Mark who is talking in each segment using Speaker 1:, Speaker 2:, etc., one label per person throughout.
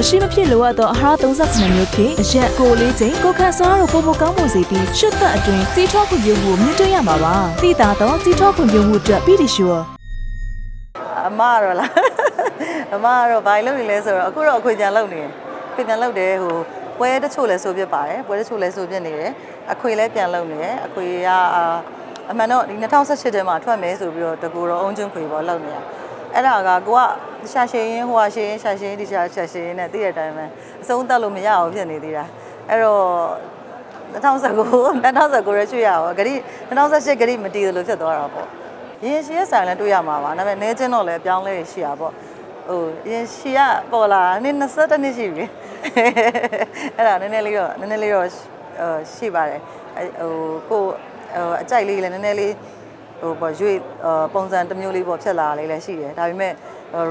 Speaker 1: မရှိမဖြစ်လိုအပ်သောအာဟာရ38မျိုးဖြင့်အရက်ကိုလေးချိန်ကိုခန့်စွာတို့ပုံမကောင်းမှုစေပြီးရှုသက်အတွင်းစီထောဖွံ့ဖြိုးမှုကိုမြင့်တက်ရမှာပါသိတာတော့စီထောဖွံ့ဖြိုးမှုအတွက်ပြီးဒီရှူ
Speaker 2: အမကတော့လားအမကတော့ဘာလုပ်နေလဲဆိုတော့အခုတော့အခွေပြန်လုပ်နေတယ်ခွေပြန်လုပ်တယ်ဟိုပွဲတချို့လည်းဆိုပြစ်ပါတယ်ပွဲတချို့လည်းဆိုပြစ်နေတယ်အခွေလည်းပြန်လုပ်နေတယ်အခွေကအာအမှန်တော့ဒီ2018ထဲမှာထွက်မယ်ဆိုပြီးတော့တကူတော့အုံကျွန်းခွေပေါ့လုပ်နေတာ အဲ့ဒါကကိုကရှာရှည်ရင်ဟိုဟာရှည်ရင်ရှာရှည်ရင်ဒီရှာရှာရှည်ရင်နဲ့သိတဲ့အတိုင်းပဲအဆုံးသတ်လို့မရအောင်ဖြစ်နေသေးတာအဲ့တော့2019 2019ရရွှေ့ရအောင်ဂရိ2018ဂရိမတည်တယ်လို့ဖြစ်သွားတာပေါ့ရင်ရှည်ရဲ့ဆိုင်လည်းတွေ့ရမှာပါဒါပေမဲ့နဲချင်းတော့လည်းအပြောင်းလဲရှိရပေါ့ဟိုရင်ရှည်ကပေါ်လာနည်း20နှစ်ရှိပြီအဲ့ဒါနည်းနည်းလေးတော့နည်းနည်းလေးတော့ရှိပါတယ်ဟိုကိုအကြိုက်လေးလည်းနည်းနည်းလေး ဟိုပေါ့ရွေပုံစံတစ်မျိုးလေးပေါ့ဖြစ်လာလေးလည်းရှိတယ်ဒါပေမဲ့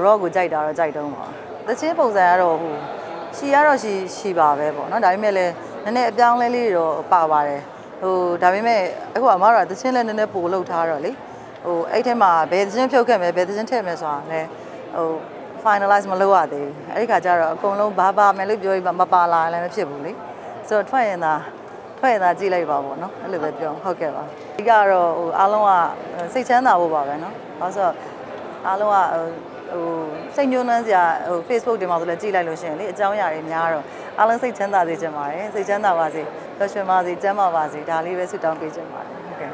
Speaker 2: raw ကိုကြိုက်တာတော့ကြိုက်တုံးပါတချင်းပုံစံကတော့ဟိုရှည်ကတော့ရှည်ရှည်ပါပဲပေါ့နော်ဒါပေမဲ့လည်းနည်းနည်းအပြောင်းလဲလေးတော့ပါပါတယ်ဟိုဒါပေမဲ့အခုအမတို့ကတချင်းလည်းနည်းနည်းပို့လောက်ထားတော့လေဟိုအဲ့ထဲမှာဘယ်သင်းဖြုတ်ခဲ့မယ်ဘယ်သင်းထည့်မယ်ဆိုတာလည်းဟို finalize မလုပ်ရသေးဘူးအဲ့ဒီခါကျတော့အကုန်လုံးဘာပါမယ်လို့ပြောပြီးမပါလာလည်းမဖြစ်ဘူးလေဆိုတော့ထွက်ရင်သာ ထွက်ရင်သာကြည့်လိုက်ပါပေါ့နော်အဲ့လိုပဲပြောဟုတ်ကဲ့ပါဒီကတော့ဟိုအားလုံးကစိတ်ချမ်းသာဖို့ပါပဲနော်ဘာလို့ဆိုတော့အားလုံးကဟိုစိတ်ညှိုးနှမ်းစရာဟို Facebook တွေမှာဆိုလည်းကြည့်လိုက်လို့ရှိရင်လေအကြောင်းအရာတွေများတော့အားလုံးစိတ်ချမ်းသာစေချင်ပါတယ်စိတ်ချမ်းသာပါစေပျော်ရွှင်ပါစေကျန်းမာပါစေဒါလေးပဲဆုတောင်းပေးချင်ပါတယ်